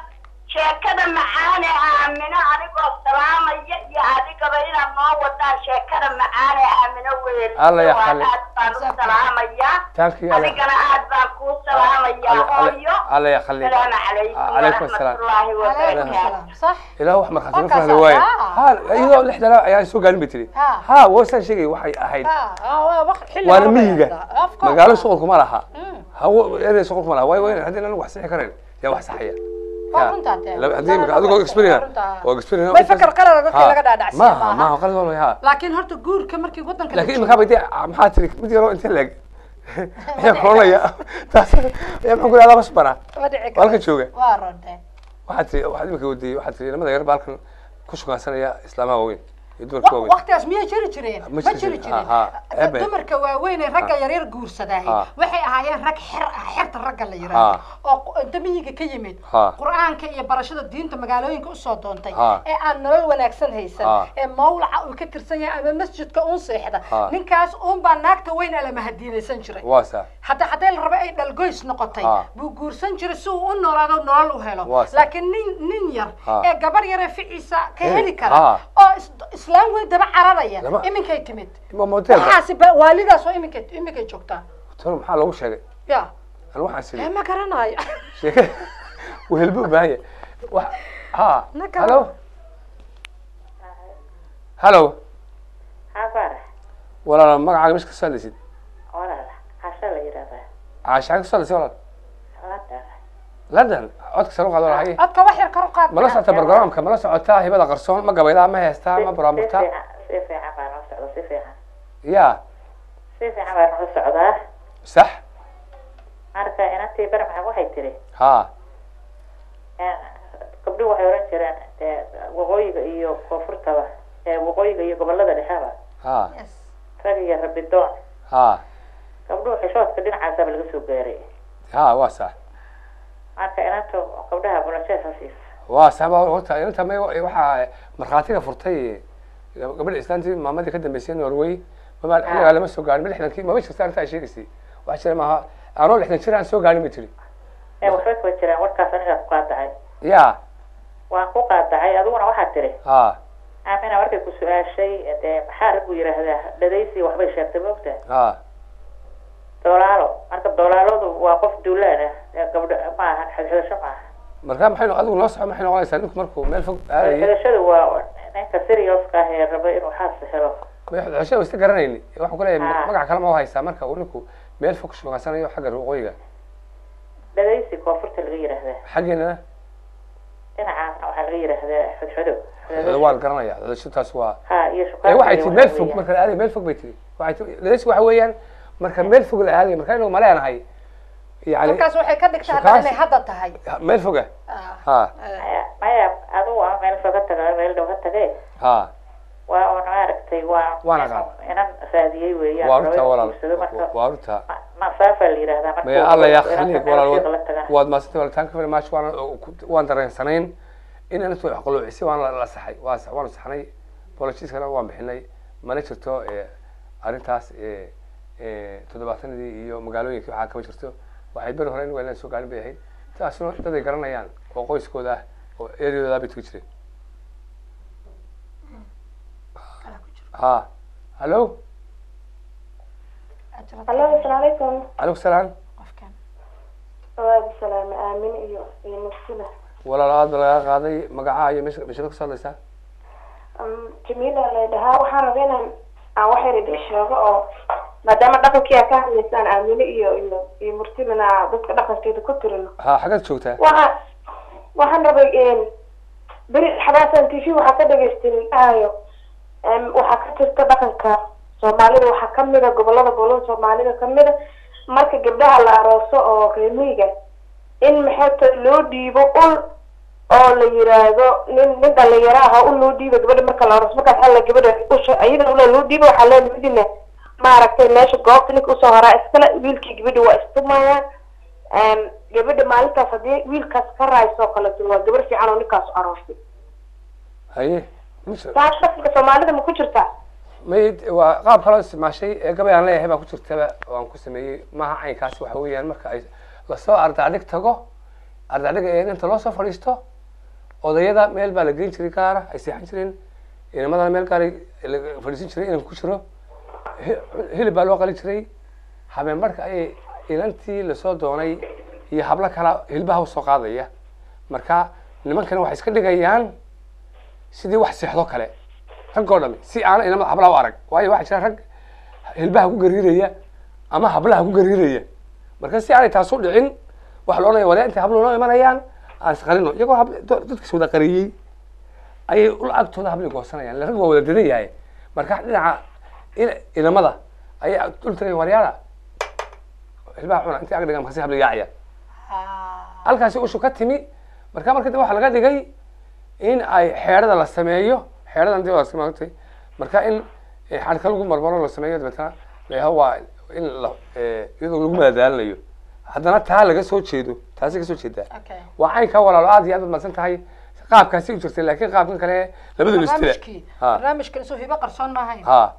sheekada macaane aamino anigoo salaamaya iyo adigaba inaad noo wadaan sheekada macaane aamino weeli Alla ya xalin. aad baan u salaamayaa Thank you, alla- adigana aad baan kuu salaamayaa hooyo alla ya khali salaamu calaykum calaykum asalaam waraxmatullaahi calaykum wabarakaatu salaam sax ilaa wax markhaati Waa ka fahmi kaas, waaye ah. ha iyadoo lixdana ayaan soo gaarin bay tiri Ha. ha waasaan sheegay waxay ahayd Ah, ah, waa waqti xilli waana hore bay miyiga ahdaa. Of course. magaalo shuqulkuma laha Mm. hawo erey shuqulkuma laha waayo waayo haddii anagu wax sixi karayn yaa wax saxaya Laakiin horta guurka markii wadanka la laakiin joogo- imika bay dee maxaa tiri mid yaroo intee leeg ayaa koronaya taas ayaa maxaan ku ihahdaa basbara Waa dhici waa halkan karta. jooga waa runtaa waxaad tiri waxaad imika wadiyey waxaad tiri nimada yar baa halkan ku shukaansanaya islaamaha waaweyn waqtigaas miyay jiri jireen? Ma jiri jiri jirin. dumarka waaweyn ee ragga yaryar guursadaahay Ha. waxay ahaayeen rag xer ah xerta ragga la yiraahdo. Oo inta miyiga ka yimid qur'aanka iyo barashada diinta magaalooyinka u soo doontay ee aan nolol wanaagsan haysan Ha. ee mawlaca uu ka tirsan yahay ama masjidka uun seexda ninkaas uun baa naagta weyn alama hadiinaysan jiray. Hadda haddii la rabo ay dhalgoys noqotay buu guursan jiray si uu u noolaado nolol u helo. Laakiin nin nin yar ee gabar yar ee ficiisa ka heli kara oo is- islaam weyn daba cararaya Lama- iminkay timid. Ma motel waxaasi ba- waalidaas oo iminkay iminkay joogtaa tolo maxaa loogu sheegay? Ya. Anu waxaan siri ee ma garanayo [LAUGHS] sheeke wehelbu u baahan yahay wax ha Naka- hallo hallo Habar, walaal magacaaga meesha ka soo hadlaysid? Walaal, hasha la yidhahdaa. caashaan ka soo hadlaysid walaal Lada. Codka sare u qaado walaal haye codka wax yar kor u qaad ma la socotaa barnaamijka ma la socotaa hibada qarsoon ma gabaydaa ma heestaa ma buraamurtaa Si fiican- si fiican baan u socdaa, si fiican. ya Si fiican baan u socdaa. sax Marka inantii barmaxa waxay tiri, ha gabdhuhu waxay oran jireen dee waqooyiga iyo koonfurtaba ee waqooyiga iyo gobolada dhexeba ha rag iyo rabidoon ha gabdhuhu xishoodka dhinacaasaba laga soo gaaray ha waa sax waa waxaa markhaatiga furtay gabadha islaantii maamadii ka dambeysay norway anagaa lama soo gaarin ma lixdankii mama jirta arrinta sheegaysay waxa jira maaha anoo lixdan jir aan soo gaarin bay tiri. Qaadacay ya. Waan ku qaadacay adiguna waxaad tiri. Ha. Aamina markay ku su'aashay maxaa raggu yidhaahdaa dhadaysi waxbay sheegtay moogta ha doolaalo marka doolaaladu waa qof duulaan ah gabdho ma ahan xidxidasho ma aha marka maxay adigu noo soco maxay noqonaysaa ninku markuu meel fog aadayay xidxidashadu waa ninka serioska ah ee raba inuu xaas helo xushe iska garanayni waxaan ku leeyahay Ha. magac kale ma u haysaa marka uu ninku meel fog shugansanayo xagga waqooyiga dhadaysi koonfurta laga yidhaahdaa xaggeena dhinacaasna waxaa laga yidhaahdaa xidxido waan garanaya dadashutaas waa ha iyo shukaansiga waxay tiri meel fog marka la aaday meel fog bay tiri waxay tiri dadasi waxa weeyaan marka meel fog la aaday marka inuu maleenahay yani halkaas waxay ka dhigtaa haddana inay hadda tahay. Meel foga. Ah, ha. Maya adigu waa meel foga taga meel dhow ka tage ha. Waa un maaragtay waa Waan aqaan. inan raadiyey weeyaan. Waa inuu walaal waa ruta. ma- masaafaa la yidhahdaa marka maya alla yaa meel walaal waad maasantay walitaanka very much waan waan dareensanayn in inantu wax qaluucisay waan la saxay. Waa waanu saxnay. Bolosiiskana waan bixinay. Mana jirto arrintaas toddobaatanadii iyo magaalooyinkii waxaa kama jirto. Waxay beri hore in weelaan soo gaarin bay ahayd. Taasuna dad ay garanayaan oo qoyskooda ah oo eryadooda bay tugi jireen. Ha hallo Allo, assalaamu calaykum. calaykum salaam salaame aamin iyo iyo masula. walaal aad ba lagaa qaaday magacaha iyo meesha meeshada ka soo hadlaysaa Jamiila la dhahaa. Waxaan rabaa inaan aan wax yar idin sheego oo maadaama dhaqankii aad ka hadlaysaan aamine iyo iyo iyo murtimina dadka dhaqankeeda ku tirino ha xaggaad joogtaa waxaan waxaan rabay beri xabaasan t v waxaa ka dhagaystay em, waxaa ka jirta dhaqanka soomaalida waxaa kamida gobollada gobollada soomaalida kamida marka gabdhaha la arooso oo reemiga in maxay loo dhiibo ul oo la yiraahdo nin nin dhalinyaro ah oo ul loo dhiiba gabadha marka la arooso markaas alla gabadha usha ayada ula loo dhiiba waxaa lee midina maaragtay meesha goobta ninka u soo horaa iskale wiilkii gabadha waa istumayaan Em, gabadha maalintaas haddii wiilkaas ka raayso kaleto waa gabar fiican oo ninkaas aroosay haye taas dhaqanka soomaalida ma ku jirtaa may waa qaab kaloo isticmaashay ee gabay aan leeyahay baa ku jirtaba oo aan ku sameeyey. Maaha caynkaasi waxa weeyaan marka ay la soo ardacdhig tago ardacdhiga ee inta loo soo fadhiisto odayada meel baa la geyn jiray gaara ay seexan jireen inamadana meel gaaray la fadhiisin jiray inanka ku jiro hilib baa loo qali jiray. Habeen marka ayay inantii la soo doonay iyo hablo kala hilbaha u soo qaadaya. Marka nimankana waxay iska dhigayaan sidii wax seexdo kale. Rag oo dhami si aana inama hablaha u arag. Waayo waxaa jira rag hilbaha ku gariiraya ama hablaha ku gariiraya. Marka si aanay taas u dhicin waxa la odhanaya intay habluhu noo imanayaan aan isqarino iyagoo hab dadkiis wada qariyey ayay ula agtooda habli goosanayaan. Rag waa wada dadan marka dhinaca inamada ayay dul tagay waryaala hilbaha cuna intii ag dhigan markaasi habli yaacaya halkaasi ushu ka timi. Marka marka waxaa laga dhigay in ay xeedhada la sameeyo xeedhadan dib waa maagtay marka in eh, xadhka lagu marmaro la sameeyo dabeetana layaha waa in la eh, iyadoo lagu madadaalinayo. Haddana taa laga soo jeedo taasi ka soo jeedaa waa caynkaa walaalo aad iyo aad madsan tahay. Qaabkaasi u jirtay laakiin qaabkan kale labada istila barnaamijkii ha. Barnaamijkan isuu hibo qarsoon maahayn. Ha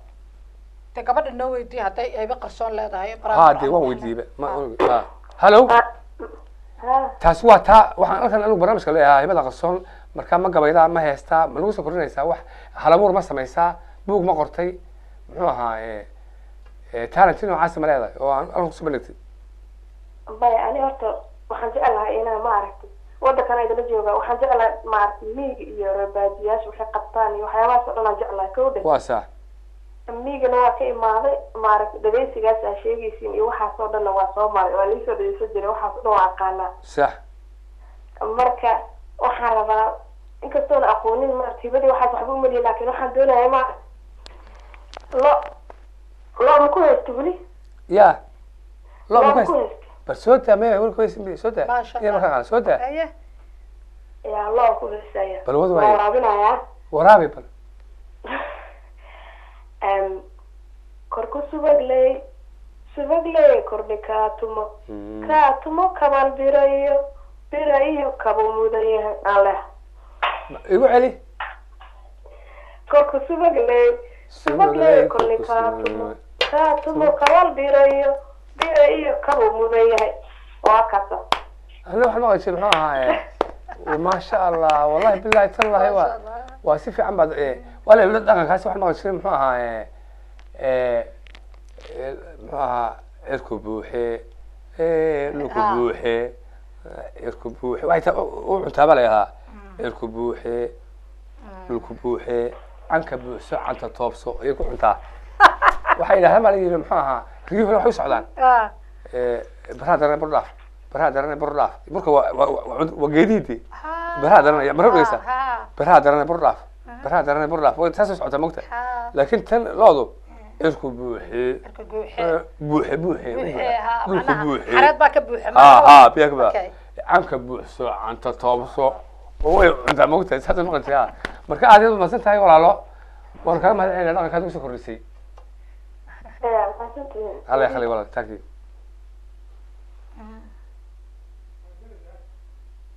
de gabadha noo hadday hibo qarsoon leedahay ha dee waan weydiiyeyba ma- ha hallo ha taasi waa taa waxaan halkan anigu barnaamijka leeyahaa hibada qarsoon markaa ma gabaydaa ma heestaa ma lagu soo kordhinaysaa wax halabuur ma samaysaa buug ma qortay muxuu ahaa eh, eh, talentii noocaasi ma leedahay oo aan bandhigtay baya ani horta waxaan jeclahay inaan maaragtay wadankan idala jooga waxaan jeclahay maaragtay miiga iyo reebaadiyaasha waxay qabtaan iyo waxyaabahaas oo dhan aan jeclahay kowdhe waa sax miigana waa ka imaaday maaragtay dhagaysigaas aa sheegaysiin iyo waxaas oo dhanna waa soo maray waa liisoo dhagaysan jiray waxaas oo dhan waa aqaanaa sax. Marka waxaan rabaa inkastoona aqoonin maaragtay hibadii waxaas waxba umaliya laakiin waxaan doonayaa ma lo lo ma ku haysto weli ya. Lo lo ma ku haysto. Bal soo daa maya weli ku haysta soo daa Maasha iya markaa qaana soo daa aye yaa loo ku heesaya Balwad waa waaye. waraabinayaa waraabi bal kor ku subagley subagley kordhi kaatumo kaatumo kabal biro iyo biro iyo kabo mudan yahay aan leh igu celi. Kor ku subagley subagley kordhi kaatumo kaatumo kabal biro iyo biro iyo kabo mudan yahay waa kaasa ana waxaan maqashay muxuu ahaa maasha allah wallahi bilahi tallahi waa waa si fiican baad waa la dhaqankaasi waxaan maqli jiray muxuu ahaa eh, eh, eh, muxuu ahaa cirku buuxe eh, dhulku Ah. buuxe eh, cirku buuxe waxay taa u cuntaaba lay ahaa cirku buuxe dhulku buuxe canka buuxso canta toobso ayay ku cuntaa. [LAUGHS] Waxay yidhahdaan baa la yidhi muxuu ahaa riyuhu waxay socdaan. Ah, baraha darane burdhaaf baraha darane burdhaaf marka waa waa waa waa ha, baraha darane mara dhegeysa ha, baraha darane burdhaaf baraha darane burdhaaf way taasay socotaa mogta laakiin tan loodu guuxe. eh, ka ka baa. Okay. canka buuxso canta toobso. Oo way cuntaa mogta saasa maqantay ha marka aad iyadu masan tahay walaalo waan kaga mahad celinaya dhaqankaad ugu soo kordhisay. Alla khali walaal taagtii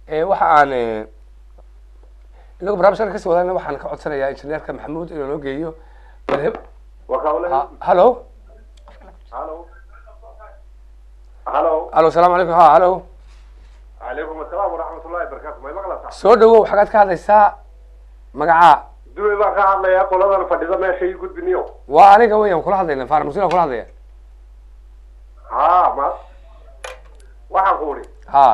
ee waxa aan eh, inagu barnaamijkan ka sii wadana waxaan ka codsanayaa injineerka maxamuud inuu noo geeyo halo halo hallo salaamu calaykum ha hallo calaykum asalaam waraxmatullahi wabarakaatu may maqlaysaa soo dhawow xagaad ka hadlaysaa magacaa duwe baan ka hadlayaa qoladan fadhida meesha ii gudbiniyo waa aniga weyan kula hadlayna faar muslim kula hadlaya. Ha ma waxaan ku uri ha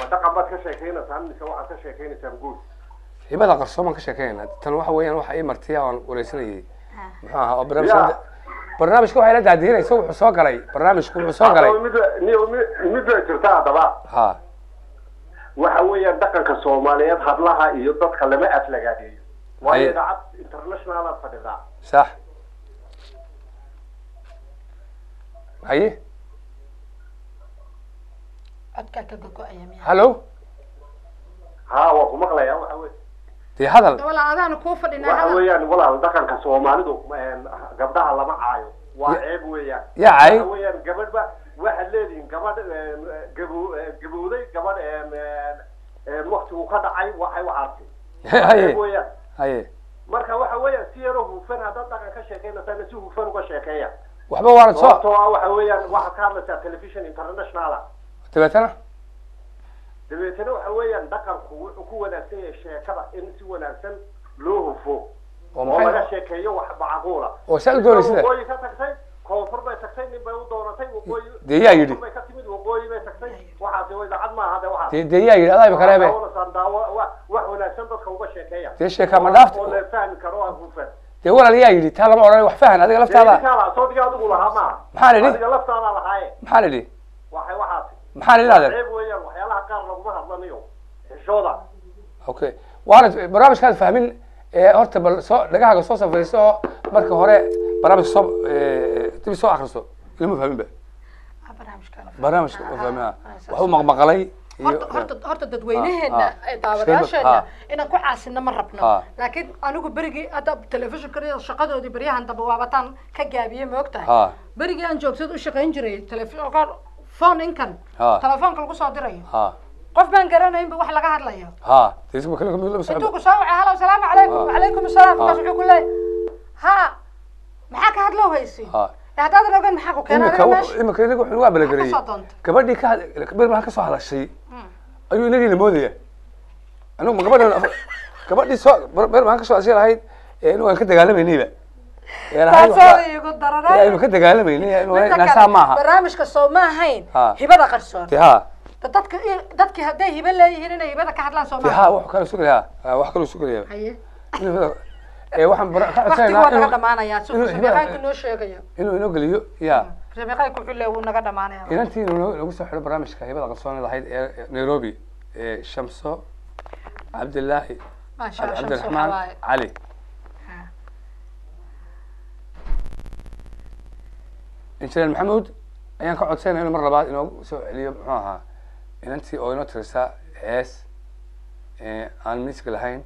ma dhaqan baad ka sheekaynaysaan mise waxaad ka sheekaynaysaan guud hibada qarsoomaan ka sheekeynayna tan waxa weeyaan waxa ii martiya oon wareysanayay muxuu ahaa oo barnaamijka barnaamijka waxay la daadihinaysa wuxuu soo galay. Barnaamijku wuxuu soo galay. Mid bay jirta haddaba. Ha waxa weeyaan dhaqanka soomaaliyeed hadlaha iyo dadka lama aflagaadeeyo waayo idaacad international aad fadhidaa sax. Haye hallo ha waa ku maqlayaa waxa wey dee hadal? Waxa weeyaan walaal dhaqanka soomaalidu gabdhaha lama caayo. Waa Ya- ceeb weeyaan. Yaa cay weeyaan gabadhba waxaad leedihiin gabadh gabo gabowday gabadh waktigu ka dhacay waxay u caartay [LAUGHS] weeyaan. Haye. Marka waxa weeyaan si yaroo hufan haddaad dhaqan ka sheekaynaysana si hufan uga sheekeeya. Waxba waana soo waxa weeyaan waxaad ka hadlaysaa television internationala. Dabeetana dabeetana waxa weeyaan dhaqanku wuxuu ku wanaagsan yahay sheekada in si wanaagsan loo hufo. Oo laga sheekeeyo wax macquula. Oo saa u doonaysida waqooyi ka tagtay koonfur bay tagtay nin bay u doonatay waqooyi dee yaa yidhi. bay ka timid waqooyi bay tagtay. Waxaasi way dacad maaha de waxaas dee yaa yidhi adaa imika wax wanaagsan dadka uga sheekeeya. Dee sheeka ma dhaafta oo la fahmi karo oo hufan dee walaal yaa yidhi taa lama odhan wax fahan adiga laftaada. Soodiga adigu lahaa maaha maxaan idhi adiga laftaada lahaaye maxaan idhi waxay waxaasi adeer ceeb weeyaan waxyaalaha qaar laguma hadlanayo. Xishooda okay waana barnaamijkaad fahmin ee horta bal soo dhagahaaga soo safrayso oo marka hore barnaamijka soo eh, dib soo akriso ilama fahmin ba? Ah, barnaamijka ma fahmin. ah, maqmaqalay horta horta horta Ah, ah. ee daawadayaasheena Ah. inaan ku caasino ma rabno. Laakiin anigu berigii hadda telefishinka shaqadoodii beryahan dambe waabataan ka gaabiyey ma ogtahay. Ha berigii aan joogsad u shaqayn jiray telefion phone inkan Ah. telefoonka lagu soo dirayo ha. Qof baan garanaynba wax laga hadlayo ha. Dee isma kale lama intuu socdo ku soo wacay halo salaamu calaykum Ah. wacalaykum asalaam Ah. markaas wuxuu ku leeyahay ha maxaa ka hadloo haysi ha. Ee haddaadan ogan maxaa ku keenay imika adiga wuxuu- meesha? imika inaga wuxuu nagu abalagareyey Maxaa ka soo doontay? gabadhii ka had- ber baan ka soo hadashay ayuu inagiina moodaya. Anigu ma gabadhan gabadhii soo ber ber baan ka soo hadashay lahayd ee inagu aan ka dagaalamaynayba aynu ka naasaa maaha. barnaamijka soo ma ahayn hibada qarsoon. Dee ha Da- dadka dadki hadday hibe leeyihiin inay hibada ka hadlaan soo dee maaha ha wax kale sugaya ha. Wax kale sugaya haye. Ee waxaan bara- ka waqtigu waa codsanaynaa naga inuu dhamaanayaa inuu subiqaanku hibada- noo sheegayo. inuu inoo geliyo ya subiqaanku wuxuu leeyahay wuu naga dhamaanaya inantii inuu nagu soo xidho barnaamijka hibada qarsoon lahayd ee nairobi ee shamso cabdiraxmaan cali injineer maxamuud ayaan ka codsanaya inuu mar labaad inoogu soo celiyo muxuu ahaa inantii oo inoo tirisa hees ee aan miiska lahayn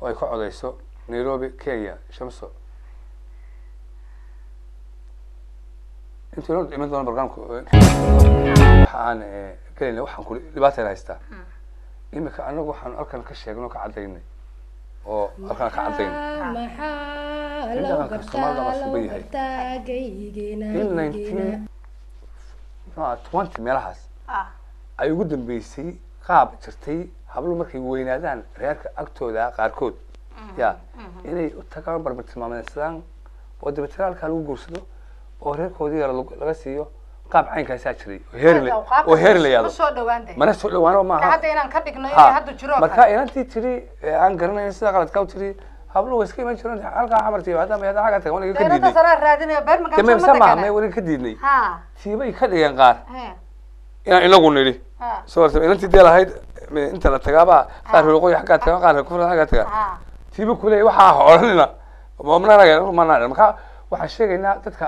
oo ay ka codeyso nairobi kenya shamso. Intii loo iman doono barnaamijku waxa aan eh, waxaan kuli dhibaatayna haystaa. Imika anagu waxaan halkan ka sheegnay oo ka cadaynay oo halkan ka maxaa In dhaqanka Soomaalida waa sugan yahay. in nineteen. Twenty meelahaas. Ah. Ay ugu dambeysay qaab jirtay hablo markay weynaadaan reerka agtooda qaarkood. Ya inay u tagaan barbartilmaameysadaan oo dabeetana halkaa lagu guursado oo reerkoodii yara laga siiyo qaab caynkaasaa jiray oo heeri la- oo heeri la ma yaado soo dhawaantay mana soo dhawaano maaha marka inantii tiri aan garanayn sida qaladka u tiri hablo way iska iman jireen halkaa xamartii xagga taga waniga ka diidnay. maaha may diidnay. Tiibay dhigeen qaar. Inaan inagu nidhi. Soo inantii me- inta la tagaaba qaar huluqoy xaggaa taga qaar kufra xaggaa taga. Ha. Tiiba kuleey waxaa odhanina mamnanaga manaa marka waxaan sheegaynaa dadka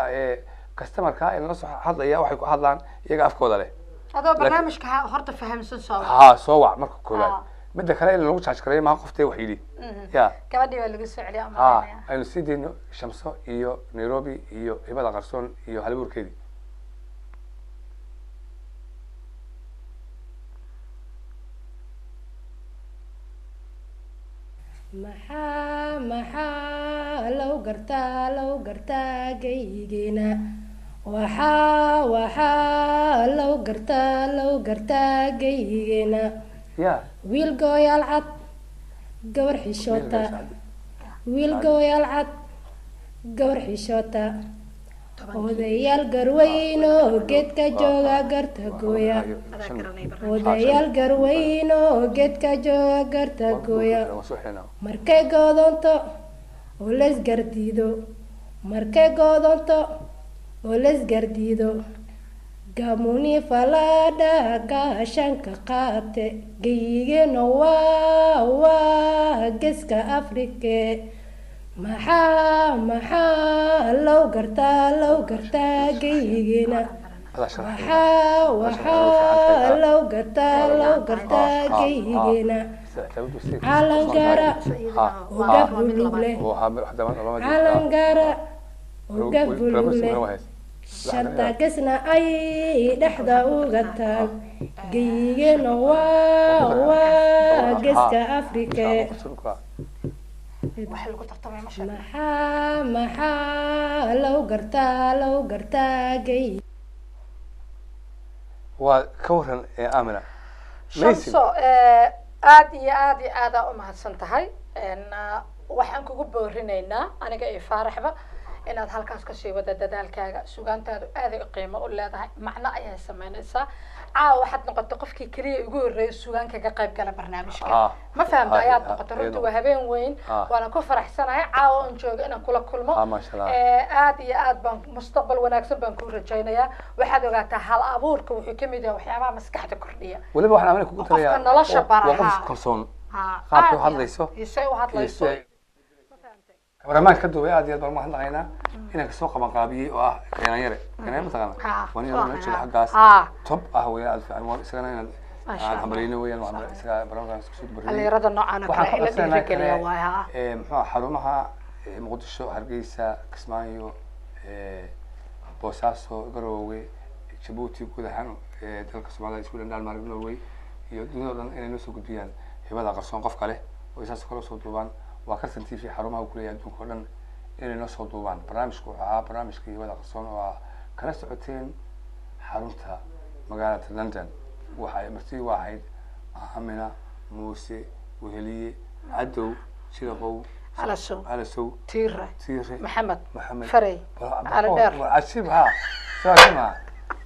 customerka ee nala soo hadlaya waxay ku hadlaan iyaga afkooda leh. Adoo barnaamijka ha- horta fahamsan soo. Haa soo wac marka koowaad. Midda kale in lagu jaajgareeyo maa qoftee wax yidhi? Ya. Gabadhii baa lagu soo celiya ha aynu sii dayno shamso iyo nairobi iyo hibada qarsoon iyo halibuurkeedii maxaa maxaa loo gartaa loo gartaa geygeena waxaa waxaa loo gartaa loo gartaa geygeena ya. Wiil gooyaal cad gabar xishoota. Wiil gooyaal cad. Gabar xishoota odayaal garweyno geedka jooga garta gooya odayaal garweyno geedka jooga garta gooya markay goodonto oo laysgardiido markay goodonto oo laysgardiido gamuni falaadha gaashanka qaate geyigeena waa waa geeska afrike maxaa maxaa loo gartaa loo gartaa geyigeena waxaa waxaa loo gartaa loo gartaa geyigeena calangara uga buluug calangara uga buluug leh shanta gesna ay dhexda uga taal geyigeena waa waa geeska afrike waxa lagu tartamay masha maxaa maxaa loo gartaa loo gartaa gey waa ka waran ee amina. Shamso aad iyo aad iyo aadaa umahadsan tahay. En, ah, waxaan kugu boorinaynaa aniga iyo faaraxba inaad halkaas ka sii wada dadaalkaaga sugaantaadu aaday u qiimo u leedahay macno ayay sameynaysaa caawa waxaad noqotay qofkii keliya ugu horreeyay sugaan kaga qayb gala barnaamijka. Ma fahamta Ah, ayaad noqotay runtii waa habeen weyn. Waana ku faraxsanahay caawa on jooga inaan kula kulmo. Aad iyo aad baan mustaqbal wanaagsan baan kuu rajaynayaa. Waxaad ogaataa hal abuurka wuxuu ka mid yahay waxyaabaha maskaxda kordhiya. Weliba waxaan amina kugu Qofka talayaa nolosha waa- bara, waa qof kalsoon. Aad u hadlayso. isay u hadlayso kamaramaan ka duubay aad iyo aad baan mahadnaqaynaa inaan ka soo qaban qaabiyey oo ah keenan yare keenan mataqaana Ha, waa nin jooga ha. xaggaas. Ha. top ah weyn aad fiican. Isagana Masha aan hambaliyno weeyaan waa isaga barnaamijkaas ku soo dubariyey dhalinyarada noocan oo waxaan kale ka in la dhiirigeliya kale ha ee, muxuu xarumaha ee, muqdisho hargeysa kismaayo ee, boosaaso garoowe jabuuti guud ahaan ee, dalka soomaalida isku dhandhaan maalig norway iyo dunida dhan inay noo soo gudbiyaan hibada qarsoon qofka leh oo isaas kala soo duubaan waa kartan t v xarumaha uu kuleeyahay adduunka oo dhan inay noo soo duubaan. Barnaamijku wuxuu ahaa barnaamijka hibada qarsoon oo ah kala socoteen xarunta magaalada london. Waxa martii waa ahayd amina muuse weheliye cadow shiraqow Alasow. tiire maxamed maxamed faray cali dheer cajiib ha sidaas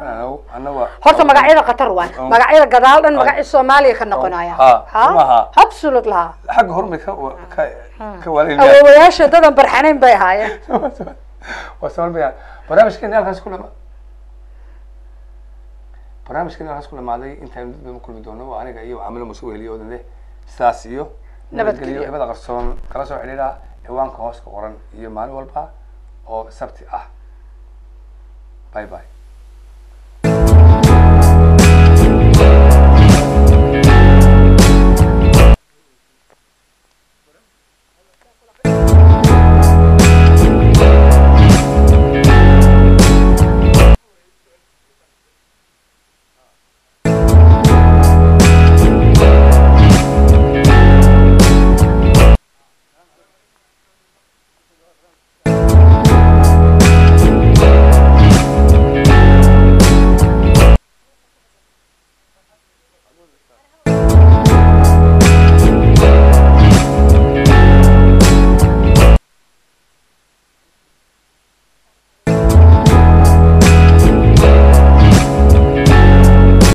horta magacyada qatar waay. Magacyada gadaal dhan magacyo soomaaliya ka noqonaya Ha, sumaha. absolute laha. Xagga hormay ka ka ka waalin awoowayaasha dadan barxanayn bay ahaayeen. Barnaamijkeena halkaas ku dhama barnaamijkeena halkaas ku dhamaaday intaan dib kulmi doono waa aniga iyo camilo musu weheliyo odan leh sidaas iyo Nabadgelyo. hibada qarsoon kala soo xidhiidha ciwaanka hoos ka qoran iyo maalin walba oo sabti ah. Bye bye